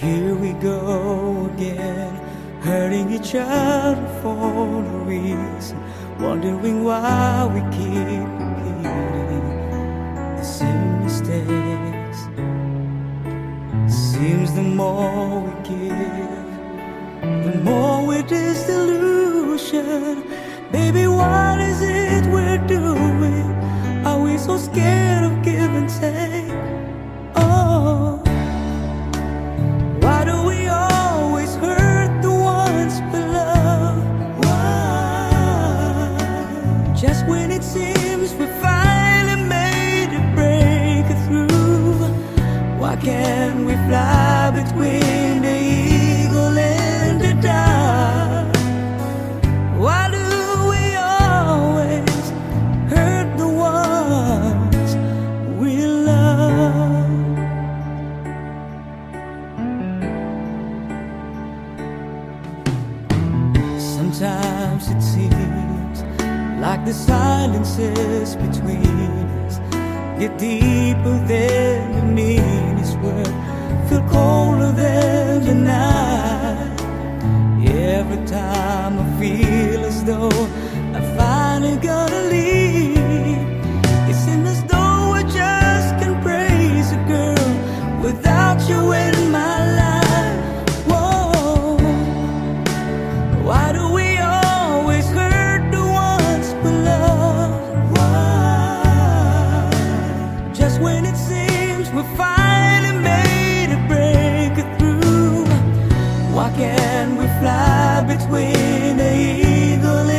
Here we go again, hurting each other for no reason, wondering why we keep repeating the same mistakes. Seems the more we give, the more we disillusion. Baby, what is it seems we finally made a breakthrough, why can't we fly between the eagle and the dove? Why do we always hurt the ones we love? Sometimes it seems like the silences between us get deeper than the meanest word, feel colder than the night. Every time I feel as though I finally gotta Just when it seems we finally made a breakthrough, why can't we fly between the eagle